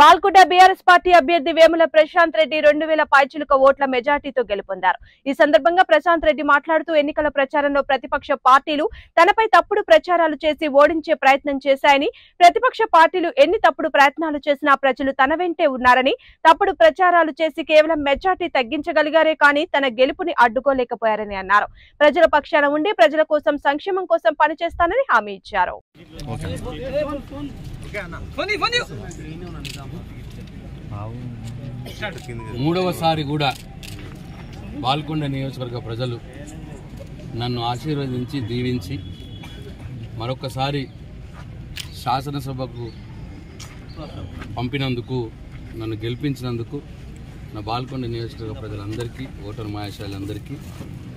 Balkonda BRS party అభ్యర్థి వేముల ప్రశాంత్ రెడ్డి రెండు వేల పైచులుక ఓట్ల మెజార్టీతో గెలుపొందారు. ఈ సందర్భంగా ప్రశాంత్ రెడ్డి మాట్లాడుతూ ఎన్నికల ప్రచారంలో ప్రతిపక్ష పార్టీలు తనపై తప్పుడు ప్రచారాలు చేసి ఓడించే ప్రయత్నం చేశాయని ప్రతిపక్ష పార్టీలు ఎన్ని తప్పుడు ప్రయత్నాలు చేసినా ప్రజలు తన వెంటే ఉన్నారని తప్పుడు ప్రచారాలు చేసి కేవలం మెజార్టీ తగ్గించగలిగారే కానీ తన గెలుపుని అడ్డుకోలేకపోయారని అన్నారు. ప్రజల పక్షాన ఉండి ప్రజల కోసం సంక్షేమం కోసం పనిచేస్తానని హామీ ఇచ్చారు. మూడవసారి కూడా బాల్కొండ నియోజకవర్గ ప్రజలు నన్ను ఆశీర్వదించి దీవించి మరొకసారి శాసనసభకు పంపినందుకు నన్ను గెలిపించినందుకు నా బాల్కొండ నియోజకవర్గ ప్రజలందరికీ ఓటరు మాయాశాలందరికీ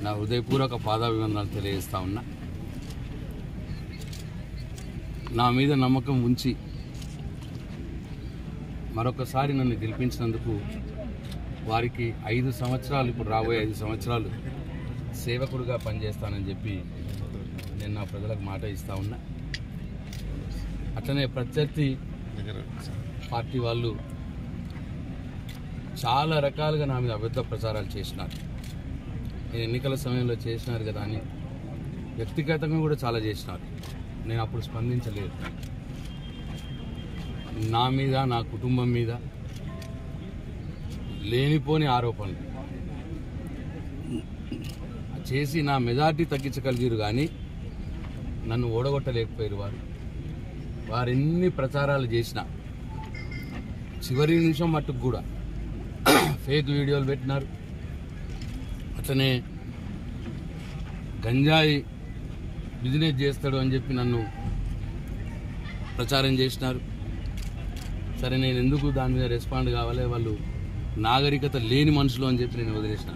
నా హృదయపూర్వక పాదాభివందనాలు తెలియజేస్తా ఉన్నా. నా మీద నమ్మకం ఉంచి మరొకసారి నన్ను గెలిపించినందుకు వారికి ఐదు సంవత్సరాలు ఇప్పుడు రాబోయే ఐదు సంవత్సరాలు సేవకుడుగా పనిచేస్తానని చెప్పి నేను నా ప్రజలకు మాట ఇస్తా ఉన్నా. అట్లనే ప్రత్యర్థి పార్టీ వాళ్ళు చాలా రకాలుగా నా మీద అబద్ధ ప్రచారాలు చేసినారు. నేను ఎన్నికల సమయంలో చేసినారు కదా అని వ్యక్తిగతంగా కూడా చాలా చేసినారు. నేను అప్పుడు స్పందించలేదు. నా మీద నా కుటుంబం మీద లేనిపోని ఆరోపణలు. చేసి నా మెజార్టీ తగ్గించగలిగారు కానీ నన్ను ఓడగొట్టలేకపోయారు వారు. వారు ఎన్ని ప్రచారాలు చేసినా చివరి నిమిషం మట్టుకు కూడా ఫేక్ వీడియోలు పెట్టినారు. అతనే గంజాయి బిజినెస్ చేస్తాడు అని చెప్పి నన్ను ప్రచారం చేసినారు. సరే నేను ఎందుకు దాని మీద రెస్పాండ్ కావాలి? వాళ్ళు నాగరికత లేని మనుషులు అని చెప్పి నేను వదిలేసిన.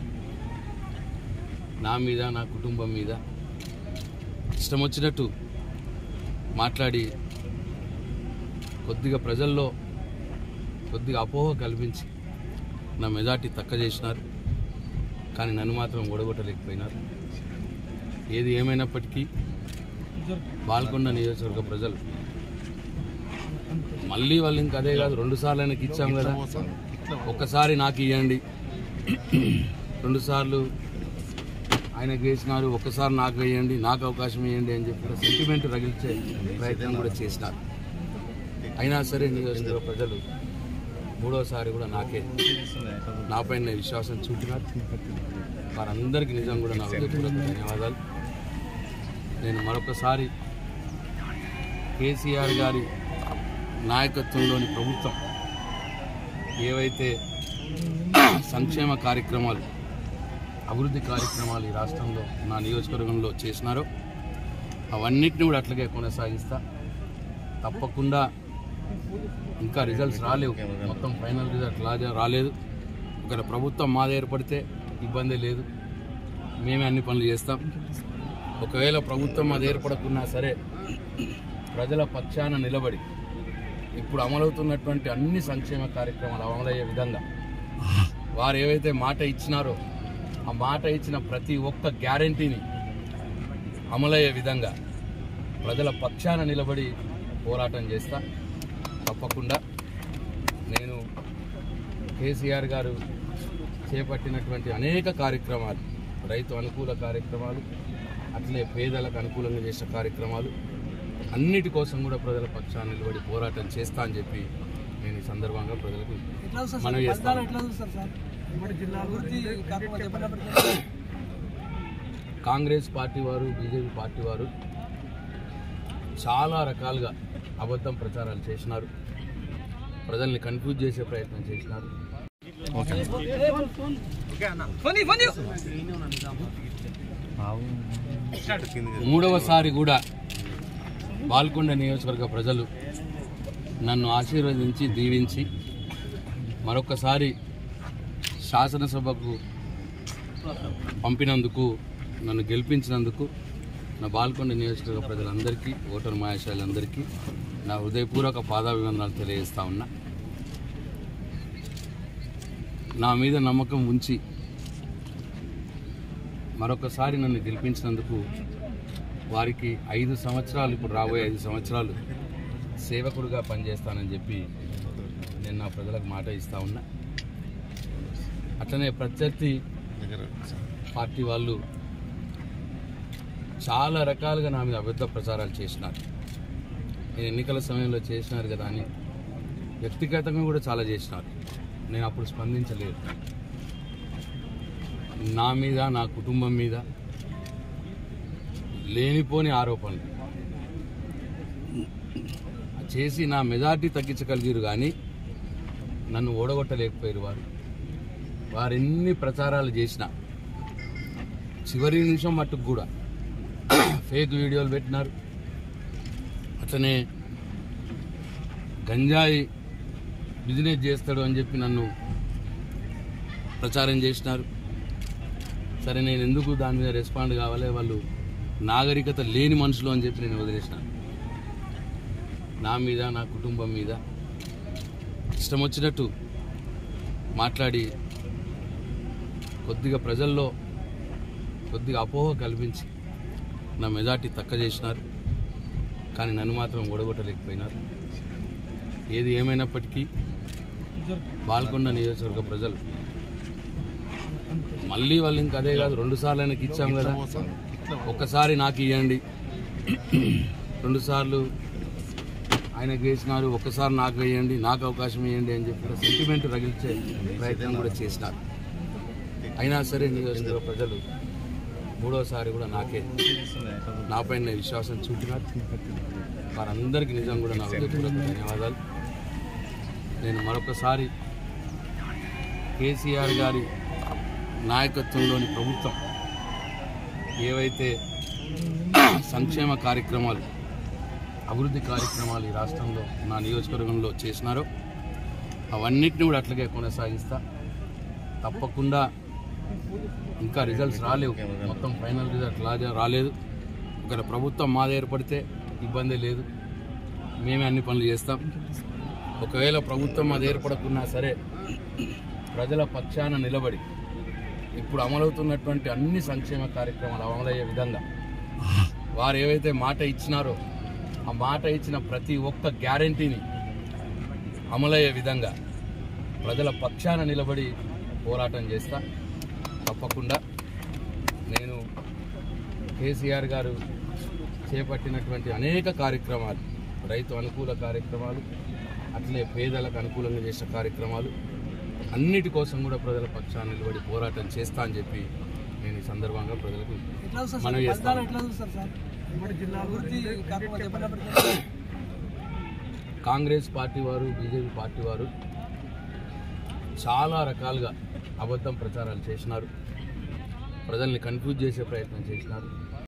నా మీద నా కుటుంబం మీద. ఇష్టం వచ్చినట్టు మాట్లాడి కొద్దిగా ప్రజల్లో కొద్దిగా అపోహ కల్పించి నా మెజార్టీ తక్క చేసినారు. కానీ నన్ను మాత్రం ఓడగొట్టలేకపోయినారు. ఏది ఏమైనప్పటికీ బాల్కొండ నియోజకవర్గ ప్రజలు మళ్ళీ వాళ్ళు ఇంకా అదే కాదు రెండు సార్లు ఆయనకి ఇచ్చాం కదా. ఒక్కసారి నాకు ఇవ్వండి రెండు సార్లు ఆయనకు వేసినారు ఒక్కసారి నాకు వేయండి నాకు అవకాశం ఇవ్వండి అని చెప్పి సెంటిమెంట్ రగిల్చే ప్రయత్నం కూడా చేసినారు. అయినా సరే నియోజకవర్గ ప్రజలు మూడోసారి కూడా నాకే నాపైన విశ్వాసం చూపినారు. వారందరికీ నిజం కూడా నా హృదయపూర్వక ధన్యవాదాలు. నేను మరొకసారి కేసీఆర్ గారి నాయకత్వంలోని ప్రభుత్వం ఏవైతే సంక్షేమ కార్యక్రమాలు అభివృద్ధి కార్యక్రమాలు ఈ రాష్ట్రంలో నా నియోజకవర్గంలో చేసినారో అవన్నిటిని కూడా అట్లాగే కొనసాగిస్తా. తప్పకుండా ఇంకా రిజల్ట్స్ రాలేవు. మొత్తం ఫైనల్ రిజల్ట్ రాజా రాలేదు. ఒకవేళ ప్రభుత్వం మాది ఏర్పడితే ఇబ్బంది లేదు. మేమే అన్ని పనులు చేస్తాం. ఒకవేళ ప్రభుత్వం అది ఏర్పడకున్నా సరే ప్రజల పక్షాన నిలబడి ఇప్పుడు అమలవుతున్నటువంటి అన్ని సంక్షేమ కార్యక్రమాలు అమలయ్యే విధంగా వారు ఏవైతే మాట ఇచ్చినారో ఆ మాట ఇచ్చిన ప్రతి ఒక్క గ్యారంటీని అమలయ్యే విధంగా ప్రజల పక్షాన నిలబడి పోరాటం చేస్తా. తప్పకుండా నేను కేసీఆర్ గారు చేపట్టినటువంటి అనేక కార్యక్రమాలు రైతు అనుకూల కార్యక్రమాలు అట్లే పేదలకు అనుకూలంగా చేసిన కార్యక్రమాలు అన్నిటి కోసం కూడా ప్రజల పక్షాన్ని నిలబడి పోరాటం చేస్తా అని చెప్పి నేను ఈ సందర్భంగా ప్రజలకు మనవి చేస్తాను. కాంగ్రెస్ పార్టీ వారు బీజేపీ పార్టీ వారు చాలా రకాలుగా అబద్ధం ప్రచారాలు చేసినారు. ప్రజల్ని కన్ఫ్యూజ్ చేసే ప్రయత్నం చేసినారు. మూడవసారి కూడా బాల్కొండ నియోజకవర్గ ప్రజలు నన్ను ఆశీర్వదించి దీవించి మరొకసారి శాసనసభకు పంపినందుకు నన్ను గెలిపించినందుకు నా బాల్కొండ నియోజకవర్గ ప్రజలందరికీ ఓటరు మాయాశాలందరికీ నా హృదయపూర్వక పాదాభివందనాలు తెలియజేస్తా ఉన్నా. నా మీద నమ్మకం ఉంచి మరొకసారి నన్ను గెలిపించినందుకు వారికి ఐదు సంవత్సరాలు ఇప్పుడు రాబోయే ఐదు సంవత్సరాలు సేవకుడుగా పనిచేస్తానని చెప్పి నేను నా ప్రజలకు మాట ఇస్తా ఉన్నా. అట్లనే ప్రత్యర్థి పార్టీ వాళ్ళు చాలా రకాలుగా నా మీద అబద్ధ ప్రచారాలు చేసినారు. నేను ఎన్నికల సమయంలో చేసినారు కదా అని వ్యక్తిగతంగా కూడా చాలా చేసినారు. నేను అప్పుడు స్పందించలేదు. నా మీద నా కుటుంబం మీద లేనిపోని ఆరోపణలు. చేసి నా మెజార్టీ తగ్గించగలిగారు కానీ నన్ను ఓడగొట్టలేకపోయారు వారు. వారు ఎన్ని ప్రచారాలు చేసినా చివరి నిమిషం మట్టుకు కూడా ఫేక్ వీడియోలు పెట్టినారు. అట్లనే గంజాయి బిజినెస్ చేస్తాడు అని చెప్పి నన్ను ప్రచారం చేసినారు. సరే నేను ఎందుకు దాని మీద రెస్పాండ్ కావాలి? వాళ్ళు నాగరికత లేని మనుషులు అని చెప్పి నేను వదిలేసిన. నా మీద నా కుటుంబం మీద ఇష్టం వచ్చినట్టు మాట్లాడి కొద్దిగా ప్రజల్లో కొద్దిగా అపోహ కల్పించి నా మెజార్టీ తక్క చేసినారు. కానీ నన్ను మాత్రం ఓడగొట్టలేకపోయినారు. ఏది ఏమైనప్పటికీ బాల్కొండ నియోజకవర్గ ప్రజలు మళ్ళీ వాళ్ళు ఇంకా అదే కాదు రెండు సార్లు ఆయనకి ఇచ్చాం కదా. ఒక్కసారి నాకు ఇవ్వండి రెండుసార్లు ఆయనకు వేసినారు ఒక్కసారి నాకు వేయండి నాకు అవకాశం ఇవ్వండి అని చెప్పి సెంటిమెంట్ రగిల్చే ప్రయత్నం కూడా చేసినారు. అయినా సరే నియోజకవర్గ ప్రజలు మూడోసారి కూడా నాకే నాపైన విశ్వాసం చూపినారు. వారందరికీ నిజం కూడా నా హృదయపూర్వక ధన్యవాదాలు. నేను మరొకసారి కేసీఆర్ గారి నాయకత్వంలోని ప్రభుత్వం ఏవైతే సంక్షేమ కార్యక్రమాలు అభివృద్ధి కార్యక్రమాలు ఈ రాష్ట్రంలో నా నియోజకవర్గంలో చేసినారో అవన్నిటిని కూడా అట్లాగే కొనసాగిస్తా. తప్పకుండా ఇంకా రిజల్ట్స్ రాలేవు. మొత్తం ఫైనల్ రిజల్ట్ రాజా రాలేదు. ఇక్కడ ప్రభుత్వం మాది ఏర్పడితే ఇబ్బంది లేదు. మేమే అన్ని పనులు చేస్తాం. ఒకవేళ ప్రభుత్వం అది ఏర్పడకున్నా సరే ప్రజల పక్షాన నిలబడి ఇప్పుడు అమలవుతున్నటువంటి అన్ని సంక్షేమ కార్యక్రమాలు అమలయ్యే విధంగా వారు ఏవైతే మాట ఇచ్చినారో ఆ మాట ఇచ్చిన ప్రతి ఒక్క గ్యారంటీని అమలయ్యే విధంగా ప్రజల పక్షాన నిలబడి పోరాటం చేస్తా. తప్పకుండా నేను కేసీఆర్ గారు చేపట్టినటువంటి అనేక కార్యక్రమాలు రైతు అనుకూల కార్యక్రమాలు అట్లే పేదలకు అనుకూలంగా చేసిన కార్యక్రమాలు అన్నిటి కోసం కూడా ప్రజల పక్షాన్ని నిలబడి పోరాటం చేస్తా అని చెప్పి నేను ఈ సందర్భంగా ప్రజలకు సార్? చేస్తాను. కాంగ్రెస్ పార్టీ వారు బీజేపీ పార్టీ వారు చాలా రకాలుగా అబద్ధం ప్రచారాలు చేసినారు. ప్రజల్ని కన్ఫ్యూజ్ చేసే ప్రయత్నం చేసినారు.